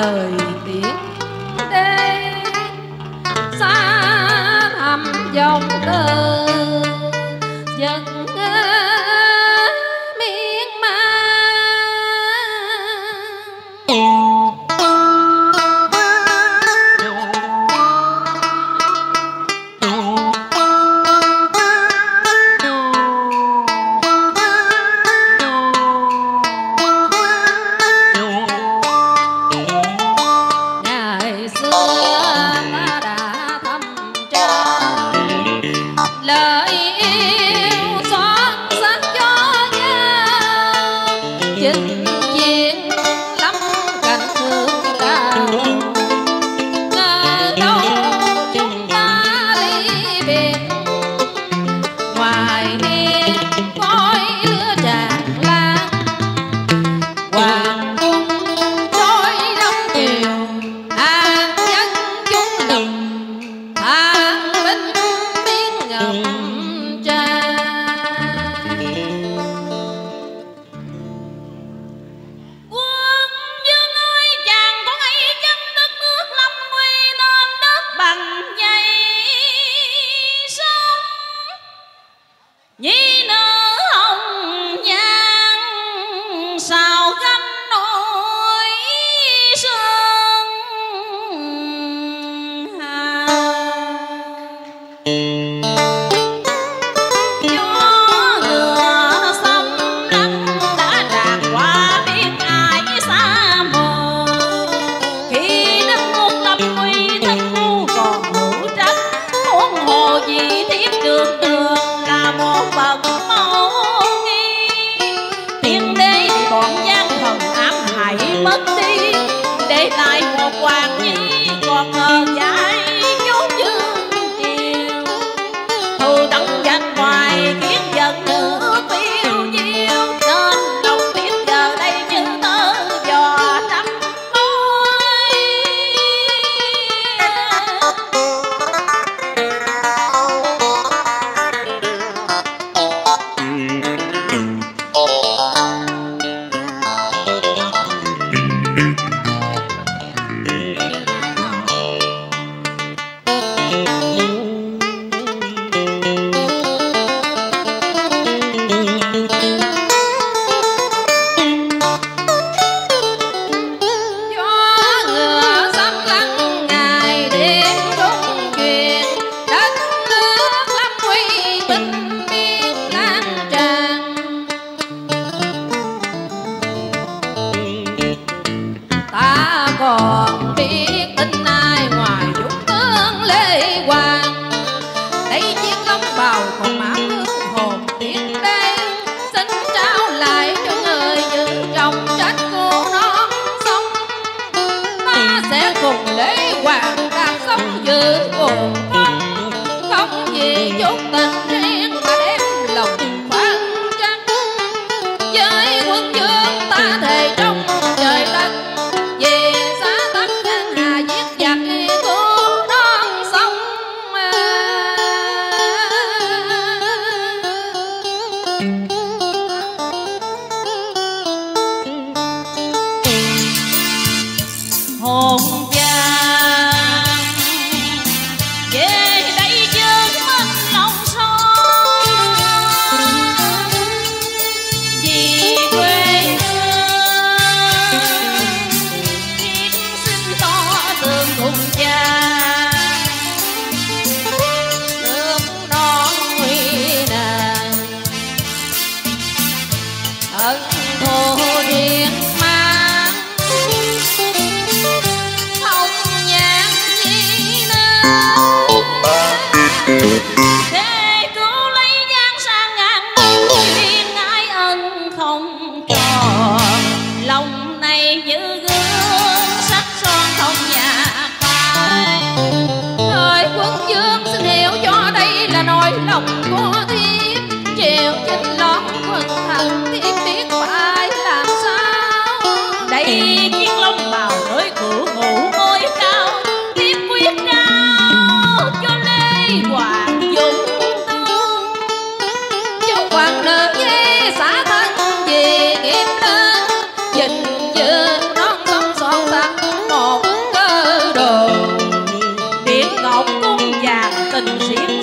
lời tiếng đê xa thăm dòng đời dân yeah. Quan nhi con ngờ dại Santa Luzia.